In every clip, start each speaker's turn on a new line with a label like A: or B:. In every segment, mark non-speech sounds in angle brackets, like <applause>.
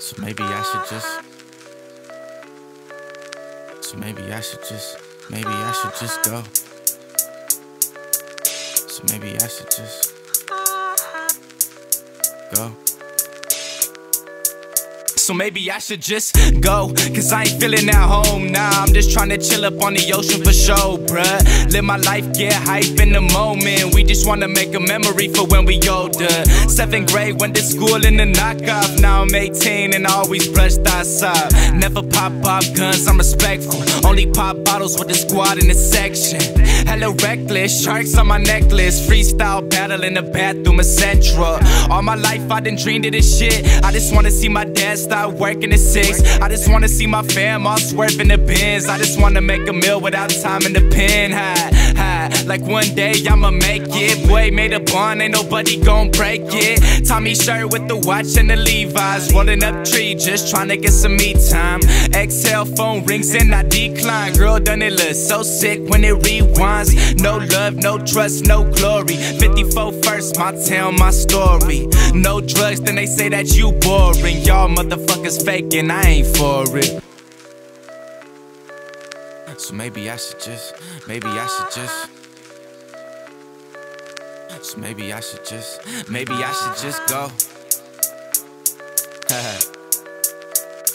A: So maybe I should just. So maybe I should just. Maybe I should just go. So maybe I should just. Go. So maybe I should just go, cause I ain't feeling at home now. I'm just trying to chill up on the ocean for show, bruh. Live my life, get hype in the moment. We just wanna make a memory for when we older. Seventh grade, went to school in the knockoff. Now I'm 18 and I always brushed outside. Never pop pop guns, I'm respectful. Only pop bottles with the squad in the section. Hella reckless, sharks on my necklace. Freestyle battle in the bathroom of Central. All my life I done dreamed of this shit. I just wanna see my dad start working at six. I just wanna see my fam all swerving the bins. I just wanna make a meal without time in the pen. High, high. Like one day I'ma make it. Boy, made a bond, ain't nobody gon' break it. Tommy shirt with the watch and the Levi's. Rolling up tree, just trying to get some me time. Exhale, phone rings and I decline. Girl, done it look so sick when it rewinds. No love, no trust, no glory. 54 first, my tale, my story. No drugs, then they say that you boring. Y'all motherfuckers faking, I ain't for it. So maybe I should just, maybe I should just. So maybe I should just, maybe I should just go. <laughs>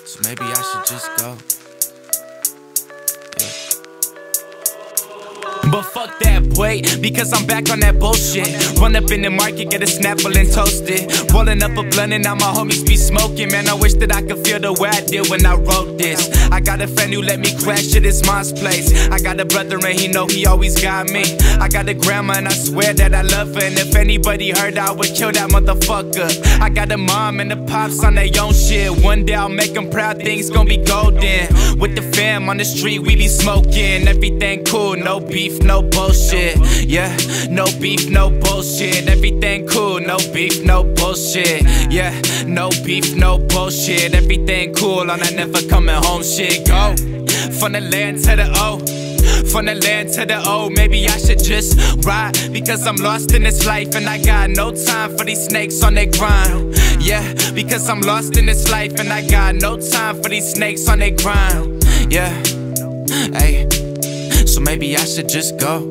A: so maybe I should just go. Yeah. But fuck that, boy, because I'm back on that bullshit. Run up in the market, get a snapple and toast it. Rolling up a blunt and now my homies be smoking. Man, I wish that I could feel the way I did when I wrote this. I got a friend who let me crash at his mom's place. I got a brother and he know he always got me. I got a grandma and I swear that I love her. And if anybody heard, I would kill that motherfucker. I got a mom and the pops on their own shit. One day I'll make them proud, things gon' be golden. With the fam on the street, we be smoking. Everything cool, no beef, no bullshit. Yeah, no beef, no bullshit. Everything cool, no beef, no bullshit. Yeah, no beef, no bullshit. Everything cool on that never coming home shit. Go from the land to the O. From the land to the O, maybe I should just ride Because I'm lost in this life and I got no time for these snakes on their grind Yeah, because I'm lost in this life and I got no time for these snakes on their grind Yeah, hey, so maybe I should just go